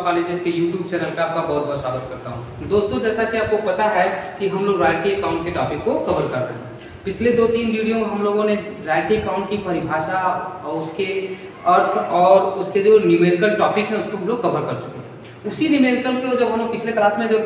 Colleges के YouTube channel पे आपका बहुत बहुत स्वागत करता हूँ। दोस्तों, जैसा कि आपको पता है कि हम लोग राइटी अकाउंट के टॉपिक को कवर कर रहे हैं। पिछले दो तीन वीडियो में हम लोगों ने राइटी अकाउंट की परिभाषा और उसके अर्थ और उसके जो न्यूमेरिकल टॉपिक है, उसको हम लोग कवर कर चुके हैं। उसी न्यूमेरिकल को जब हम लोग पिछले क्लास में जब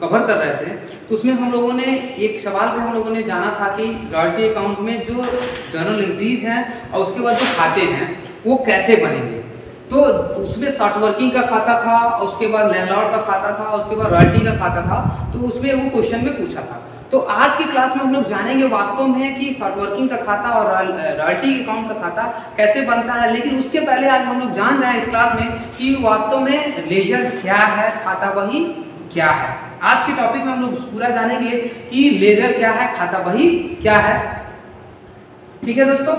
कवर कर रहे थे तो उसमें हम लोगों ने एक सवाल पे हम लोगों ने जाना था कि रॉयल्टी अकाउंट में जो जर्नल एंट्रीज हैं और उसके बाद जो खाते हैं, वो कैसे बनेंगे? तो उसमें शॉर्ट वर्किंग का खाता था, उसके बाद लैंडलॉर्ड का खाता था, उसके बाद रॉयल्टी का खाता था तो उसमें वो क्वेश्चन में पूछा था। तो आज की क्लास में हम लोग जानेंगे वास्तव में कि शॉर्ट वर्किंग का खाता और रॉयल्टी अकाउंट का खाता कैसे बनता है, लेकिन उसके पहले आज हम लोग जान जाए इस क्लास में कि वास्तव में लेजर क्या है, खाता वही क्या है। आज के टॉपिक में हम लोग पूरा जानेंगे कि लेजर क्या है, खाता वही क्या है। ठीक है दोस्तों?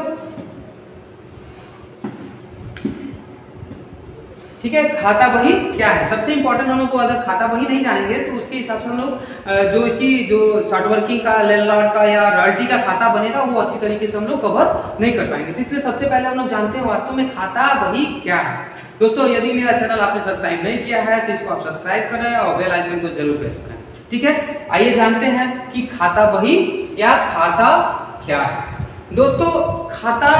ठीक है, खाता बही क्या है? सबसे इंपॉर्टेंट हम लोग को अगर खाता बही नहीं जानेंगे तो उसके हिसाब से हम लोग जो इसकी, जो शॉर्ट वर्किंग का लैंडलॉर्ड का या रॉयल्टी का खाता बनेगा, वो अच्छी तरीके से हम लोग कवर नहीं कर पाएँगे। तो इसलिए सबसे पहले हम लोग जानते हैं वास्तव में खाता बही क्या है। दोस्तों, यदि मेरा चैनल आपने सब्सक्राइब नहीं किया है तो इसको आप सब्सक्राइब करें और बेल आइकन को ज़रूर प्रेस करें। ठीक है? आइए जानते हैं कि खाता बही या खाता क्या है। दोस्तों, खाता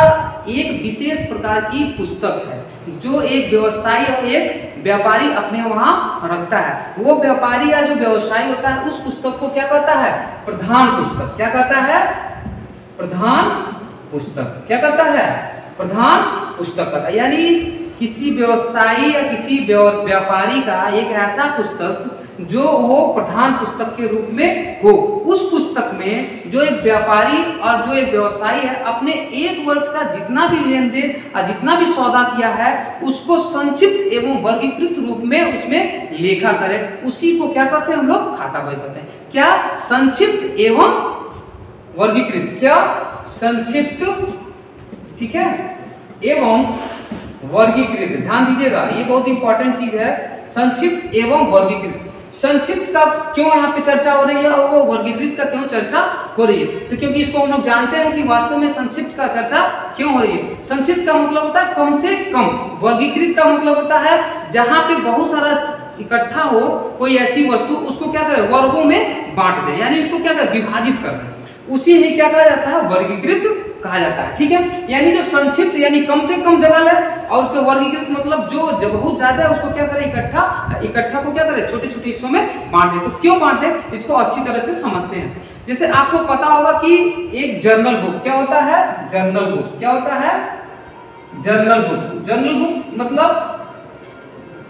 एक विशेष प्रकार की पुस्तक है, जो एक व्यवसायी और एक व्यापारी अपने वहाँ रखता है। वो व्यापारी या जो व्यवसायी होता है, उस पुस्तक को क्या कहता है? प्रधान पुस्तक। क्या कहता है? प्रधान पुस्तक। क्या कहता है? प्रधान पुस्तक कहता है। यानी किसी व्यवसायी या किसी व्यापारी का एक ऐसा पुस्तक, जो वो प्रधान पुस्तक के रूप में हो। उस में जो एक व्यापारी और जो एक व्यवसायी है, अपने एक वर्ष का जितना भी लेन देन और जितना भी सौदा किया है, उसको संक्षिप्त एवं वर्गीकृत रूप में उसमें लेखा करे। उसी को क्या कहते हैं हम लोग? खाता बही कहते हैं। क्या? संक्षिप्त एवं वर्गीकृत। क्या? संक्षिप्त, ठीक है? एवं वर्गीकृत। ध्यान दीजिएगा, ये बहुत इंपॉर्टेंट चीज़ है। संक्षिप्त एवं वर्गीकृत। संक्षिप्त का क्यों यहाँ पे चर्चा हो रही है और वो वर्गीकृत का क्यों चर्चा हो रही है? तो क्योंकि इसको हम लोग जानते हैं कि वास्तव में संक्षिप्त का चर्चा क्यों हो रही है? संक्षिप्त का मतलब होता है कम से कम। वर्गीकृत का मतलब होता है जहाँ पे बहुत सारा इकट्ठा हो कोई ऐसी वस्तु, उसको क्या करे? वर्गों में बांट दे। यानी उसको क्या करे? विभाजित कर दे। उसी ही क्या कहा जाता है? वर्गीकृत कहा जाता है, ठीक है? यानी जो संक्षिप्त, यानी कम से कम जगह है और उसके वर्गीकृत मतलब जो बहुत ज़्यादा है, उसको क्या करे? इकट्ठा इकट्ठा को क्या करे? छोटे छोटे हिस्सों में बांट दे। तो क्यों बांट दे? इसको अच्छी तरह से समझते हैं। जैसे आपको पता होगा कि एक जर्नल बुक, क्या होता है? जर्नल बुक, क्या होता है? Journal book. जर्नल बुक मतलब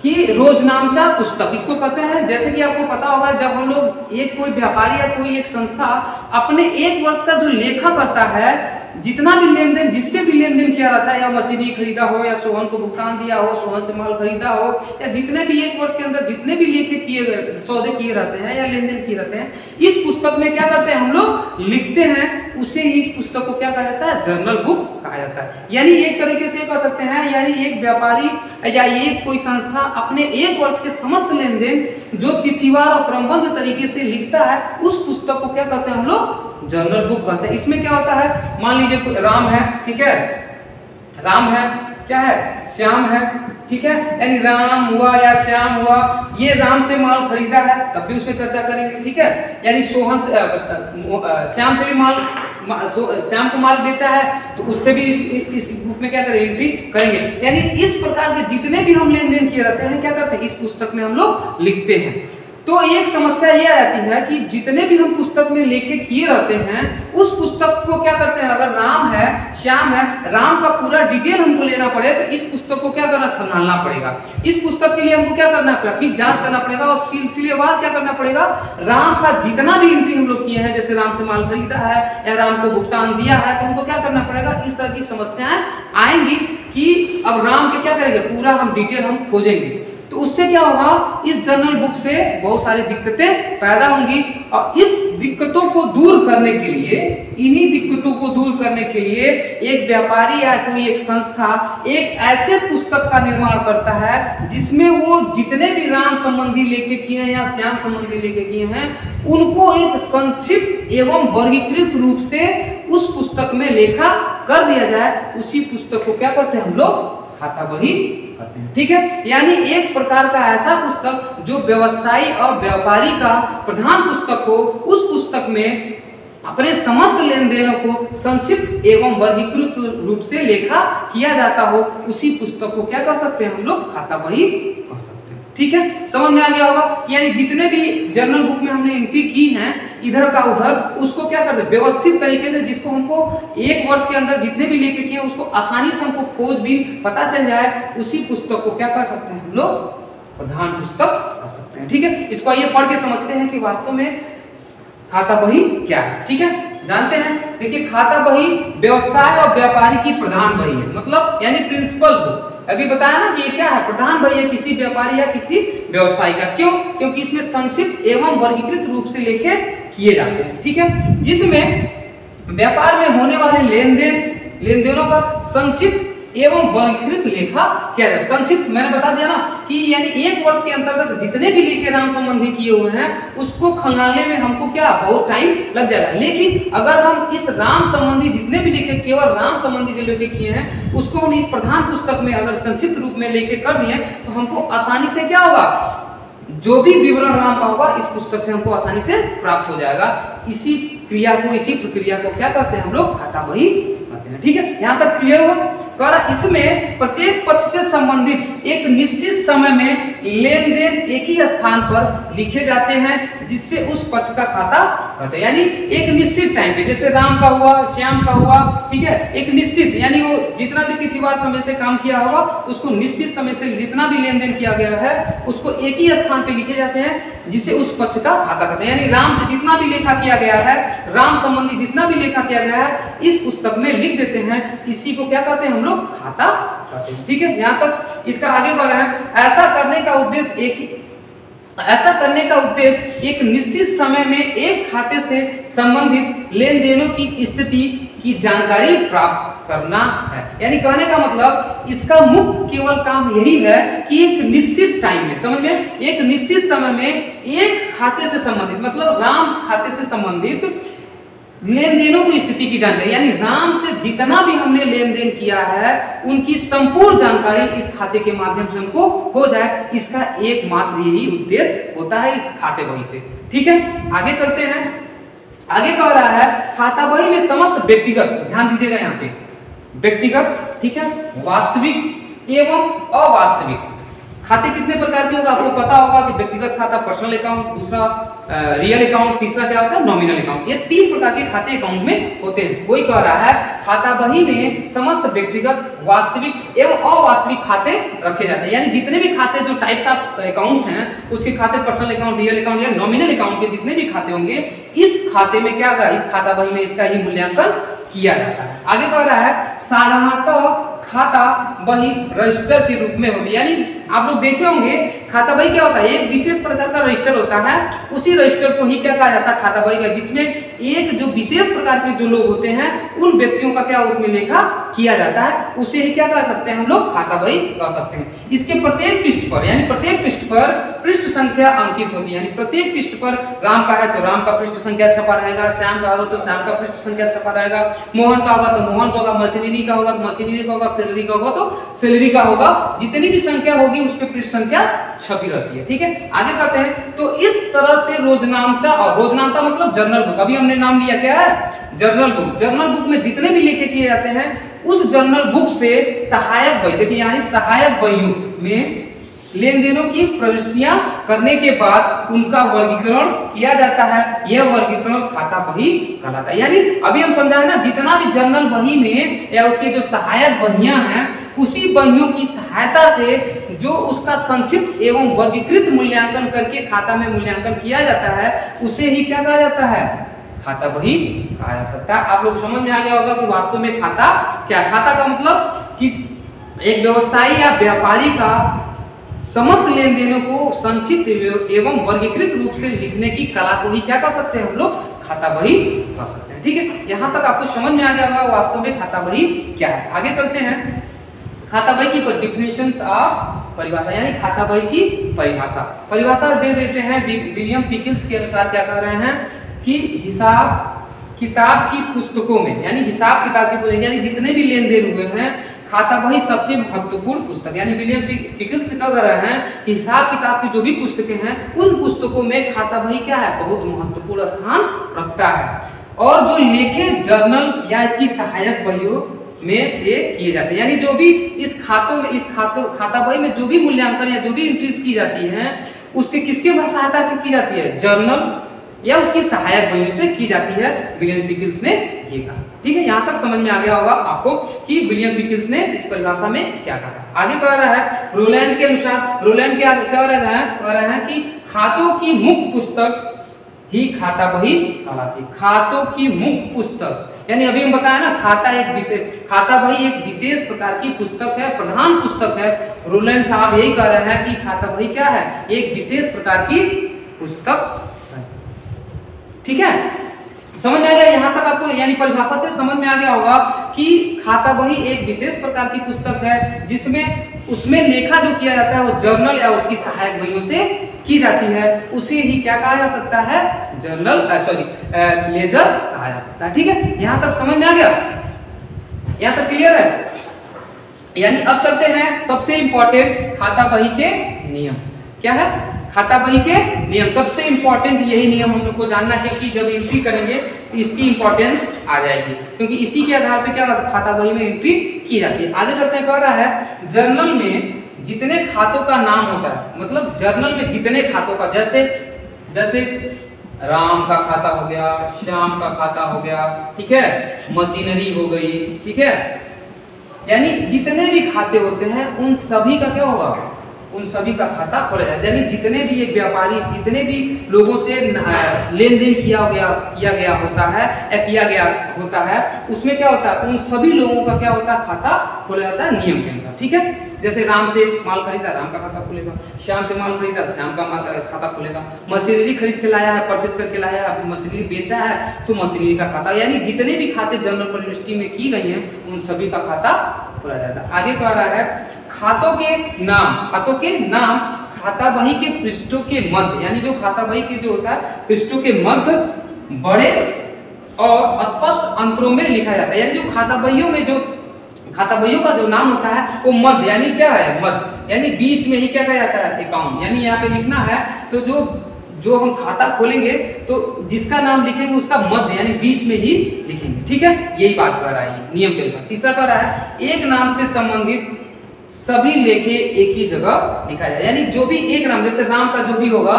कि रोजनामचा पुस्तक, इसको कहते हैं। जैसे कि आपको पता होगा, जब हम लोग एक कोई व्यापारी या कोई एक संस्था अपने एक वर्ष का जो लेखा करता है जितना भी लेन देन जिससे भी लेन देन किया रहता है, या मशीनरी खरीदा हो, या सोहन को भुगतान दिया हो, सोहन से माल खरीदा हो, या जितने भी एक वर्ष के अंदर जितने भी लेखे किए सौदे किए रहते हैं, या लेन देन किए रहते हैं, इस पुस्तक में क्या करते हैं हम लोग? लिखते हैं, उसे ही इस पुस्तक को क्या कहा जाता है? जर्नल बुक कहा जाता है। यानी एक तरीके से कह सकते हैं, यानी एक व्यापारी, या एक कोई संस्था अपने एक वर्ष के समस्त लेन देन जो तिथिवार और क्रमबद्ध तरीके से लिखता है, उस पुस्तक को क्या कहते हैं हम लोग? जर्नल बुक कहते हैं। इसमें क्या होता है? मान लीजिए राम है ठीक है? राम है क्या है? श्याम है ठीक है? यानी राम हुआ या श्याम हुआ ये राम से माल खरीदा है तब भी उसमें चर्चा करेंगे ठीक है? यानी सोहन से श्याम से भी माल श्याम को माल बेचा है तो उससे भी इस, इस ग्रुप में क्या करें एंट्री करेंगे। यानी इस प्रकार के जितने भी हम लेन देन किए रहते हैं क्या करते हैं? इस पुस्तक में हम लोग लिखते हैं। तो एक समस्या यह आती है कि जितने भी हम पुस्तक में लेखे किए रहते हैं, उस पुस्तक को क्या करते हैं? अगर राम है, श्याम है, राम का पूरा डिटेल हमको लेना पड़े तो इस पुस्तक को क्या करना, खंगालना पड़ेगा। इस पुस्तक के लिए हमको क्या करना पड़ेगा? फिर जाँच करना पड़ेगा और सिलसिलेवार क्या करना पड़ेगा? राम का जितना भी एंट्री हम लोग किए हैं, जैसे राम से माल खरीदा है या राम को भुगतान दिया है तो हमको क्या करना पड़ेगा? इस तरह की समस्याएँ आएँगी कि अब राम के क्या करेंगे? पूरा हम डिटेल हम खोजेंगे। तो उससे क्या होगा? इस जर्नल बुक से बहुत सारी दिक्कतें पैदा होंगी। और इस दिक्कतों को दूर करने के लिए, इन्हीं दिक्कतों को दूर करने के लिए एक व्यापारी या कोई एक संस्था एक ऐसे पुस्तक का निर्माण करता है, जिसमें वो जितने भी राम संबंधी लेखे किए हैं या श्याम संबंधी लेखे किए हैं, उनको एक संक्षिप्त एवं वर्गीकृत रूप से उस पुस्तक में लेखा कर दिया जाए। उसी पुस्तक को क्या कहते हैं हम लोग? खाता बही कहते हैं। ठीक है? यानी एक प्रकार का ऐसा पुस्तक जो व्यवसायी और व्यापारी का प्रधान पुस्तक हो, उस पुस्तक में अपने समस्त लेन देनों को संक्षिप्त एवं वर्गीकृत रूप से लेखा किया जाता हो, उसी पुस्तक को क्या कर सकते हैं हम लोग? खाता वही कह सकते हैं। ठीक है? समझ में आ गया होगा? यानी जितने भी जर्नल बुक में हमने एंट्री की है, इधर का उधर, उसको क्या करते व्यवस्थित तरीके से जिसको हमको एक वर्ष के अंदर जितने भी लेके किए, उसको आसानी से हमको खोज भी पता चल जाए, उसी पुस्तक को क्या कर सकते हैं हम लोग? प्रधान पुस्तक कर सकते हैं, ठीक है? इसको आइए पढ़ के समझते हैं कि वास्तव में खाता बही क्या है, ठीक है? जानते हैं? देखिए, खाता बही व्यवसाय और व्यापारी की प्रधान बही है। मतलब यानी प्रिंसिपल बुक अभी बताया ना कि ये क्या है? प्रधान भाई है किसी व्यापारी या किसी व्यवसाय का। क्यों? क्योंकि इसमें संक्षिप्त एवं वर्गीकृत रूप से लेके किए जाते हैं, ठीक है? जिसमें व्यापार में होने वाले लेन देन लेन देनों का संक्षिप्त एवं वर्गीकृत लेखा क्या है। संक्षिप्त मैंने बता दिया ना कि यानी एक वर्ष के अंतर्गत जितने भी लेखे राम संबंधी किए हुए हैं, उसको खंगालने में हमको क्या बहुत टाइम लग जाएगा। लेकिन अगर हम इस राम संबंधी जितने भी लेखे, केवल राम संबंधी जो लेखे किए हैं, उसको हम इस प्रधान पुस्तक में अगर संक्षिप्त रूप में लेके कर दिए तो हमको आसानी से क्या होगा? जो भी विवरण राम का होगा, इस पुस्तक से हमको आसानी से प्राप्त हो जाएगा। इसी क्रिया को, इसी प्रक्रिया को क्या कहते हैं हम लोग? खाता बही कहते हैं। ठीक है? यहाँ तक क्लियर हुआ? कर इसमें प्रत्येक पक्ष से संबंधित एक निश्चित समय में लेन देन एक ही स्थान पर लिखे जाते हैं, जिससे उस पक्ष का खाता रहता है। यानी एक निश्चित टाइम पे, जैसे राम का हुआ, श्याम का हुआ, ठीक है? एक निश्चित, यानी वो जितना भी तिथिवार समय से काम किया होगा, उसको निश्चित समय से जितना भी लेन देन किया गया है, उसको एक ही स्थान पे लिखे जाते हैं, जिसे उस पक्ष का खाता कहते हैं। यानी राम से जितना भी लेखा किया गया है, राम संबंधी जितना भी लेखा किया गया है, इस पुस्तक में लिख देते हैं। इसी को क्या कहते हैं हम लोग? खाता कहते हैं। ठीक है? यहाँ तक इसका आगे बढ़ रहा है। ऐसा करने का उद्देश्य एक ही। ऐसा करने का उद्देश्य एक निश्चित समय में एक खाते से संबंधित लेन देनों की स्थिति की जानकारी प्राप्त करना है। यानी कहने का मतलब इसका मुख्य केवल काम यही है कि एक निश्चित टाइम में, समझ में? एक निश्चित समय में एक खाते से संबंधित मतलब राम खाते से संबंधित लेन देनों की स्थिति की जानकारी, यानी राम से जितना भी हमने लेन देन किया है, उनकी संपूर्ण जानकारी इस खाते के माध्यम से हमको हो जाए। इसका एकमात्र यही उद्देश्य होता है इस खाते बही से। ठीक है? आगे चलते हैं। आगे कह रहा है, खाता बही में समस्त व्यक्तिगत, ध्यान दीजिएगा यहाँ पे। व्यक्तिगत, ठीक है? वास्तविक एवं अवास्तविक। खाते कितने प्रकार के होगा? आपको पता होगा कि व्यक्तिगत खाता पर्सनल अकाउंट दूसरा रियल अकाउंट तीसरा क्या होता है? नॉमिनल अकाउंट ये तीन प्रकार के खाते अकाउंट में होते हैं। कोई कह रहा है, खाता बही में समस्त व्यक्तिगत, वास्तविक एवं अवास्तविक खाते रखे जाते हैं। यानी जितने भी खाते जो टाइप्स ऑफ़ अकाउंट्स हैं, उसके खाते पर्सनल अकाउंट रियल अकाउंट या नॉमिनल अकाउंट के जितने भी खाते होंगे, इस खाते में क्या होगा? इस खाता बही में इसका ही मूल्यांकन किया जाता है। आगे कह रहा है, साधारणतः खाता वही रजिस्टर के रूप में होती है। यानी आप लोग देखे होंगे खाता बही क्या होता है? एक विशेष प्रकार का रजिस्टर होता है। उसी रजिस्टर को ही क्या कहा जाता है? खाता बही का, जिसमें एक जो विशेष प्रकार के जो लोग होते हैं, उन व्यक्तियों का क्या उसमें लेखा किया जाता है। उसे ही क्या कह सकते हैं हम लोग? खाता बही कह सकते हैं। इसके प्रत्येक पृष्ठ पर, यानी प्रत्येक पृष्ठ पर पृष्ठ संख्या अंकित होती है। यानी प्रत्येक पृष्ठ पर राम का है तो राम का पृष्ठ संख्या छपा रहेगा। श्याम का होगा तो श्याम का पृष्ठ संख्या छपा रहेगा। मोहन का होगा तो मोहन का होगा। मशीनरी का होगा तो मशीनरी का होगा। सैलरी का होगा तो सैलरी का होगा। जितनी भी संख्या होगी, उस पर पृष्ठ संख्या छपी रहती है, ठीक है? आगे कहते हैं तो इस तरह से रोजनामचा, और रोजनामचा मतलब जर्नल बुक। अभी हमने नाम लिया क्या है? Journal book. जर्नल बुक में जितने भी लेखे किए जाते हैं, उस जर्नल बुक से सहायक वही देखिए यानी सहायक बहियों में लेन देनों की प्रविष्टियाँ करने के बाद उनका वर्गीकरण किया जाता है। यह वर्गीकरण खाता बही कहलाता है। यानी अभी हम समझाए ना, जितना भी जर्नल बही में या उसके जो सहायक बहियाँ हैं, उसी बहियों की सहायता से जो उसका संक्षिप्त एवं वर्गीकृत मूल्यांकन करके खाता में मूल्यांकन किया जाता है, उसे ही क्या कहा जाता है? खाता बही कहा जा सकता है। आप लोग समझ में आ गया होगा कि वास्तव में खाता क्या? खाता का मतलब कि एक व्यवसायी या व्यापारी का समस्त लेन देनों को संक्षिप्त एवं वर्गीकृत रूप से लिखने की कला को ही क्या कर सकते हैं हम लोग? खाता बही कह सकते हैं। ठीक है? यहाँ तक आपको समझ में आ गया होगा वास्तव में खाता बही क्या है। आगे चलते हैं। खाता बही की डिफिनेशन ऑफ़ परिभाषा, यानी खाता बही की परिभाषा। परिभाषा दे देते हैं विलियम पिकिल्स के अनुसार क्या कर रहे हैं कि हिसाब किताब की पुस्तकों में, यानी हिसाब किताब की यानी जितने भी लेन देन हुए हैं खाता बही सबसे महत्वपूर्ण पुस्तक। यानी विलियम पिकल्स कह रहे हैं कि हिसाब किताब की जो भी पुस्तकें हैं, उन पुस्तकों में खाता बही क्या है? बहुत महत्वपूर्ण स्थान रखता है। और जो लेखे जर्नल या इसकी सहायक बहियों में से किए जाते हैं। यानी जो भी इस खातों में, इस खातों, खाता बही में जो भी मूल्यांकन या जो भी एंट्रीज की जाती हैं, उससे किसके सहायता से की जाती है? जर्नल या उसकी सहायक बहियों से की जाती है, विलियम पिकल्स ने ये ठीक है, यहाँ तक समझ में आ गया होगा आपको कि विलियम पिकल्स ने इस परिभाषा में क्या कहा आगे कह रहा है, रोलैंड के अनुसार, रोलैंड क्या कह रहे हैं, कह रहे हैं कि खातों की मुख्य पुस्तक ही खाता बही कहलाती खातों की मुख्य पुस्तक। यानी अभी हम बताया ना, खाता एक विशेष खाता बही एक विशेष प्रकार की पुस्तक है, प्रधान पुस्तक है। रोलैंड साहब यही कह रहे हैं कि खाता बही क्या है? एक विशेष प्रकार की पुस्तक ठीक है? समझ में आ गया? यहाँ तक आपको यानी परिभाषा से समझ में आ गया होगा कि खाता बही एक विशेष प्रकार की पुस्तक है जिसमें उसमें लेखा जो किया जाता है वो जर्नल या उसकी सहायक बहियों से की जाती है। उसे ही क्या कहा जा सकता है? जर्नल सॉरी लेजर कहा जा सकता है। ठीक है? यहाँ तक समझ में आ गया? यहाँ तक क्लियर है? यानी अब चलते हैं सबसे इंपॉर्टेंट खाता बही के नियम। क्या है? खाता बही के नियम, सबसे इंपॉर्टेंट यही नियम हम लोग को जानना है कि जब एंट्री करेंगे तो इसकी इंपॉर्टेंस आ जाएगी। क्योंकि इसी के आधार पर क्या खाता बही में एंट्री की जाती है। आगे चलते कह रहा है जर्नल में जितने खातों का नाम होता है मतलब जर्नल में जितने खातों का, जैसे जैसे राम का खाता हो गया, श्याम का खाता हो गया, ठीक है, मशीनरी हो गई, ठीक है, यानी जितने भी खाते होते हैं, उन सभी का क्या होगा? उन सभी का खाता खोला जाए। यानी जितने भी एक व्यापारी, जितने भी लोगों से लेन देन किया गया किया गया होता है, या किया गया होता है, उसमें क्या होता है? उन सभी लोगों का क्या होता है? खाता खोला जाता है नियम के अनुसार। ठीक है? जैसे राम से माल खरीदा, राम का खाता खुलेगा। श्याम से माल खरीदा, श्याम का माल खाता खुलेगा। मशीनरी खरीद के लाया है परचेज करके लाया है मशीनरी बेचा है तो मशीनरी का खाता, यानी जितने भी खाते जनरल यूनिवर्सिटी में की गई हैं, उन सभी का खाता खोला जाता है। आगे कह रहा है, खातों के नाम, खातों के नाम खाता बही के पृष्ठों के मध्य, यानी जो खाता बही के जो होता है, पृष्ठों के मध्य, बड़े और स्पष्ट अंतरों में लिखा जाता है। यानी जो खाता बहियों में जो खाता बहियों का जो नाम होता है, वो मध्य यानी क्या है मध्य यानी बीच में ही क्या कहा जाता है? अकाउंट यानी यहाँ पे लिखना है तो जो जो हम खाता खोलेंगे तो जिसका नाम लिखेंगे उसका मध्य यानी बीच में ही लिखेंगे। ठीक है? यही बात कर रहा है नियम के अनुसार। तीसरा कर रहा है, एक नाम से संबंधित सभी लेखे एक ही जगह लिखा जाए। यानी जो भी एक नाम, जैसे राम का जो भी होगा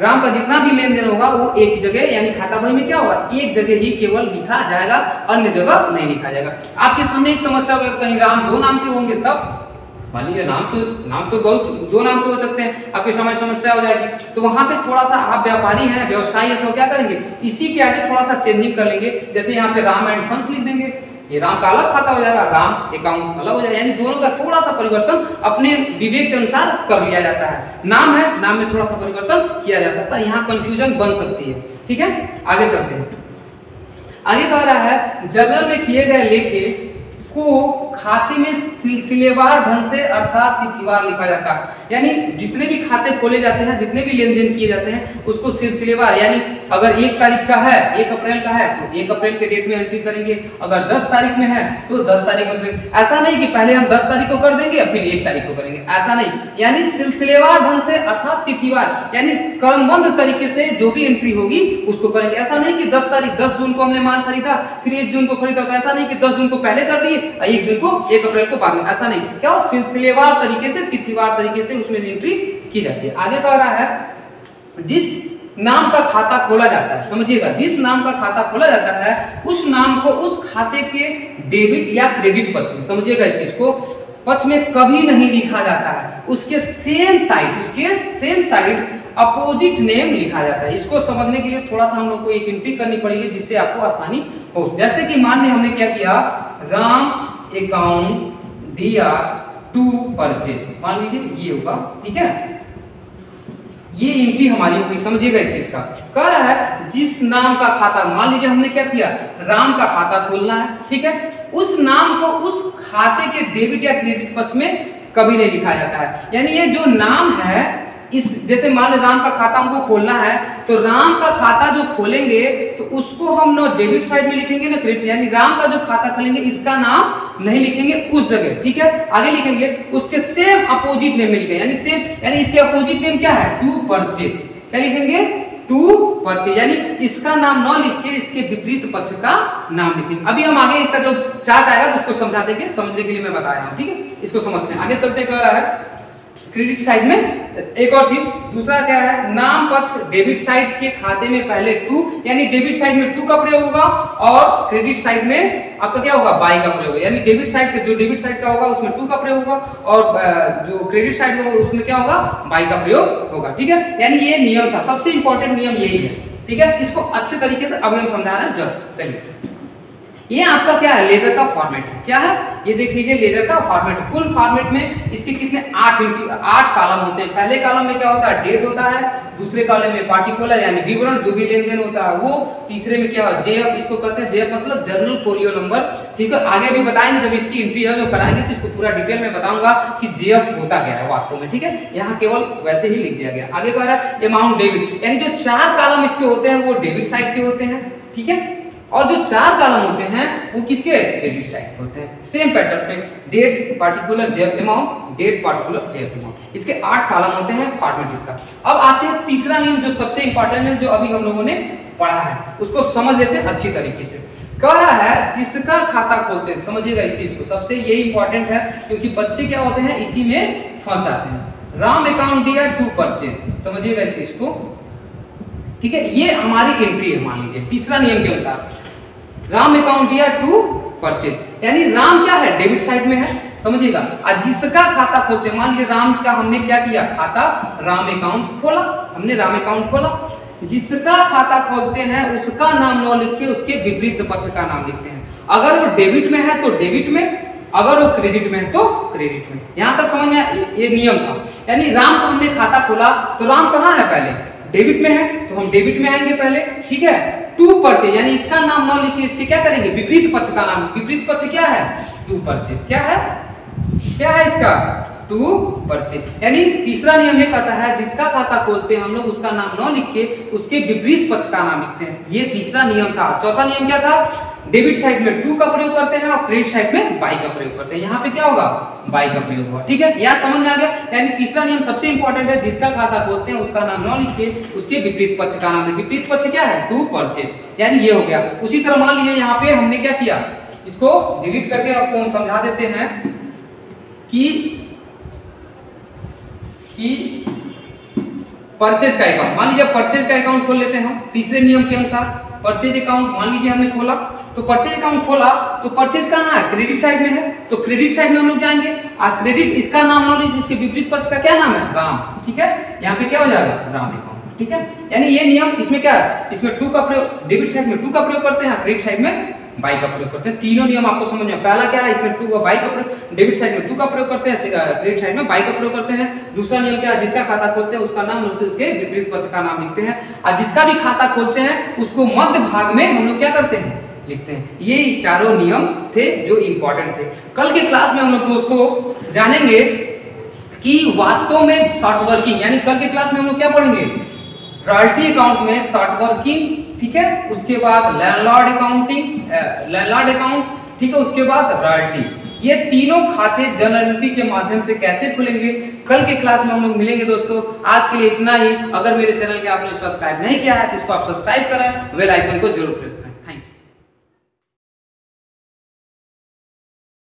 राम का जितना भी लेन देन होगा, वो एक जगह, यानी खाता बही में क्या होगा? एक जगह ही केवल लिखा जाएगा, अन्य जगह नहीं लिखा जाएगा। आपके सामने एक समस्या होगा, कहीं राम दो नाम के होंगे, तब? मान लीजिए नाम तो नाम तो बहुत, दो नाम के हो सकते हैं। आपके समय समस्या हो जाएगी। तो वहाँ पे थोड़ा सा आप व्यापारी हैं, व्यवसायी है तो क्या करेंगे? इसी के आगे थोड़ा सा चेंजिंग कर लेंगे। जैसे यहाँ पे राम एंड सन्स लिख देंगे। ये राम का अलग खाता हो जाएगा, राम अकाउंट अलग हो जाएगा। यानी दोनों का थोड़ा सा परिवर्तन अपने विवेक के अनुसार कर लिया जाता है। नाम है, नाम में थोड़ा सा परिवर्तन किया जा सकता है। यहाँ कंफ्यूजन बन सकती है। ठीक है? आगे चलते हैं। आगे कह रहा है, जगह में किए गए लेखे को खाते में सिलसिलेवार ढंग से अर्थात तिथिवार लिखा जाता है। यानी जितने भी खाते खोले जाते हैं, जितने भी लेन देन किए जाते हैं, उसको सिलसिलेवार यानी अगर एक तारीख का है, एक अप्रैल का है तो एक अप्रैल के डेट में एंट्री करेंगे। अगर दस तारीख में है तो दस तारीख में ऐसा नहीं कि पहले हम दस तारीख को कर देंगे फिर एक तारीख को करेंगे। ऐसा नहीं। यानी सिलसिलेवार ढंग से अर्थात तिथिवार, यानी क्रमबद्ध तरीके से जो भी एंट्री होगी, उसको करेंगे। ऐसा नहीं कि दस तारीख, दस जून को हमने माल खरीदा, फिर एक जून को खरीदा तो ऐसा नहीं कि दस जून को पहले कर दिए, एक जून को एक अप्रैल को बाद में। ऐसा नहीं। क्या? सिलसिलेवार तरीके से, तिथिवार तरीके से उसमें एंट्री की जाती है। आगे कह रहा है, जिस नाम का खाता खोला जाता है, समझिएगा, जिस नाम का खाता खोला जाता है, उस नाम को उस खाते के डेबिट या क्रेडिट पक्ष में, समझिएगा इस चीज़ को, पक्ष में कभी नहीं लिखा जाता है। उसके सेम साइड उसके सेम साइड अपोजिट नेम लिखा जाता है। इसको समझने के लिए थोड़ा सा हम लोग को एक एंट्री करनी पड़ेगी जिससे आपको आसानी हो। जैसे कि मान लिया हमने क्या किया? Ram account D R to purchase मान लीजिए ये होगा, ठीक है? ये एंट्री हमारी होगी समझिएगा इस चीज़ का। कह रहा है, जिस नाम का खाता, मान लीजिए हमने क्या किया? राम का खाता खोलना है, ठीक है? उस नाम को उस खाते के डेबिट या क्रेडिट पक्ष में कभी नहीं लिखा जाता है। यानी ये जो नाम है इस, जैसे मान राम का खाता हमको खोलना है तो राम का खाता जो खोलेंगे तो उसको हम ना डेबिट साइड में लिखेंगे ना क्रेडिट, यानी राम का जो खाता खोलेंगे, इसका नाम नहीं लिखेंगे उस जगह, ठीक है? आगे लिखेंगे, उसके सेम अपोजिट नेम में लिखेंगे, यानी सेम यानी इसके अपोजिट नेम क्या है? टू परचेज क्या लिखेंगे? टू परचेज यानी इसका नाम न लिख के इसके विपरीत पक्ष का नाम लिखेंगे। अभी हम आगे इसका जो चार्ट आएगा तो उसको समझा देंगे समझने के लिए मैं बता रहा हूँ, ठीक है? इसको समझते हैं। आगे चलते कह रहा है? क्रेडिट साइड में, एक और चीज़, दूसरा क्या है, नाम पक्ष डेबिट साइड के खाते में पहले टू, यानी डेबिट साइड में टू का प्रयोग होगा, और क्रेडिट साइड में आपका क्या होगा, बाई का प्रयोग होगा, यानी डेबिट साइड का जो डेबिट साइड का होगा, उसमें टू का प्रयोग होगा, और जो क्रेडिट साइड होगा, उसमें क्या होगा, बाई का प्रयोग होगा, ठीक है? यानी ये नियम था, सबसे इंपॉर्टेंट नियम यही है, ठीक है? इसको अच्छे तरीके से अभी हम समझा रहे हैं, जस्ट, चलिए। ये आपका क्या है? लेजर का फॉर्मेट है। क्या है? ये देख लीजिए लेजर का फॉर्मेट कुल फॉर्मेट में इसके कितने आठ आठ कॉलम होते हैं। पहले कॉलम में क्या होता है? डेट होता है। दूसरे कॉलम में पार्टिकुलर यानी विवरण, जो भी लेन देन होता है, वो तीसरे में क्या है? जेएफ इसको कहते हैं जेएफ मतलब जर्नल फोलियो नंबर ठीक है? आगे भी बताएँगे, जब इसकी एंट्री है कराएँगे तो इसको पूरा डिटेल में बताऊँगा कि जेएफ होता क्या है वास्तव में। ठीक है? यहाँ केवल वैसे ही लिख दिया गया। आगे कह रहा है अमाउंट डेबिट यानी जो चार कॉलम इसके होते हैं, वो डेबिट साइड के होते हैं। ठीक है? और जो चार कॉलम होते हैं, वो किसके? क्रेडिट साइड होते हैं। सेम पैटर्न पे डेट पार्टिकुलर जेब अमाउंट डेट पार्टिकुलर जेब अमाउंट इसके आठ कॉलम होते हैं फॉर्मेट इसका। अब आते हैं तीसरा नियम जो सबसे इंपॉर्टेंट है, जो अभी हम लोगों ने पढ़ा है। उसको समझ लेते हैं अच्छी तरीके से। कह रहा है, जिसका खाता खोलते हैं। समझिएगा इस चीज़ को। सबसे ये इंपॉर्टेंट है, क्योंकि बच्चे क्या होते हैं, इसी में फंस जाते हैं। राम अकाउंट दिया टू परचेज समझिएगा इस चीज़ को। ठीक है, ये हमारी एंट्री है, मान लीजिए। तीसरा नियम के अनुसार। राम अकाउंट दिया टू परचेज यानी राम क्या है? डेबिट साइड में है। समझिएगा। और जिसका खाता खोलते मान लीजिए राम का हमने क्या किया? खाता, राम अकाउंट खोला। हमने राम अकाउंट खोला। जिसका खाता खोलते हैं, उसका नाम न लिख के उसके विपरीत पक्ष का नाम लिखते हैं। अगर वो डेबिट में है तो डेबिट में, अगर वो क्रेडिट में है तो क्रेडिट में। यहाँ तक समझ में ये नियम था। यानी राम का हमने खाता खोला तो राम कहाँ है पहले? डेबिट में है तो हम डेबिट में आएँगे पहले। ठीक है? टू परचेज, यानी इसका नाम न लिख के इसके क्या करेंगे? विपरीत पक्ष का नाम। विपरीत पक्ष क्या है? To purchase. क्या है? क्या है इसका? To purchase. यानी तीसरा नियम यह कहता है, जिसका खाता खोलते हैं हम लोग, उसका नाम न लिख के उसके विपरीत पक्ष का नाम लिखते हैं। ये तीसरा नियम था। चौथा नियम क्या था? डेबिट साइड में टू का प्रयोग करते हैं और क्रेडिट साइड में बाई का प्रयोग करते हैं। यहाँ पे क्या होगा? बाई का प्रयोग होगा। ठीक है? यह समझ में आ गया? यानी तीसरा नियम सबसे इंपॉर्टेंट है, जिसका खाता खोलते हैं, उसका नाम न लिख के, उसके विपरीत पक्ष का नाम विपरीत पक्ष क्या है? टू परचेज यानी ये हो गया। उसी तरह मान लीजिए यहाँ पे हमने क्या किया? इसको डिलीट करके आपको हम समझा देते हैं कि कि परचेज का अकाउंट मान लीजिए परचेज का अकाउंट खोल लेते हैं हम। तीसरे नियम के अनुसार परचेज अकाउंट मान लीजिए हमने खोला तो परचेज अकाउंट खोला तो परचेज कहाँ है क्रेडिट साइड में है तो क्रेडिट साइड में हम लोग जाएँगे। और क्रेडिट इसका नाम लो लीजिए इसके विपरीत पक्ष का क्या नाम है? राम। ठीक है? यहाँ पे क्या हो जाएगा? राम अकाउंट ठीक है? यानी ये नियम इसमें क्या है? इसमें टू का प्रयोग डेबिट साइड में टू का प्रयोग करते हैं क्रेडिट साइड में बाई का प्रयोग करते हैं। तीनों नियम आपको समझ में पहला क्या है? इसमें टू का बाई का प्रयोग। डेबिट साइड में टू का प्रयोग करते हैं क्रेडिट साइड में बाई का प्रयोग करते हैं। दूसरा नियम क्या है? जिसका खाता खोलते हैं, उसका नाम उसके विपरीत पक्ष का नाम लिखते हैं। और जिसका भी खाता खोलते हैं, उसको मध्य भाग में हम लोग क्या करते हैं? लिखते हैं। ये चारों नियम थे जो इंपॉर्टेंट थे। कल के क्लास में हम लोग दोस्तों जानेंगे कि वास्तव में शॉर्ट वर्किंग यानी कल के क्लास में हम लोग क्या पढ़ेंगे? रॉयल्टी अकाउंट में शॉर्ट वर्किंग ठीक है? उसके बाद लैंडलॉर्ड अकाउंटिंग लैंडलॉर्ड अकाउंट ठीक है? उसके बाद रॉयल्टी ये तीनों खाते जनरलिटी के माध्यम से कैसे खुलेंगे? कल के क्लास में हम लोग मिलेंगे दोस्तों। आज के लिए इतना ही। अगर मेरे चैनल के आपने सब्सक्राइब नहीं किया है तो इसको आप सब्सक्राइब करें वेल आइकन को ज़रूर प्रेस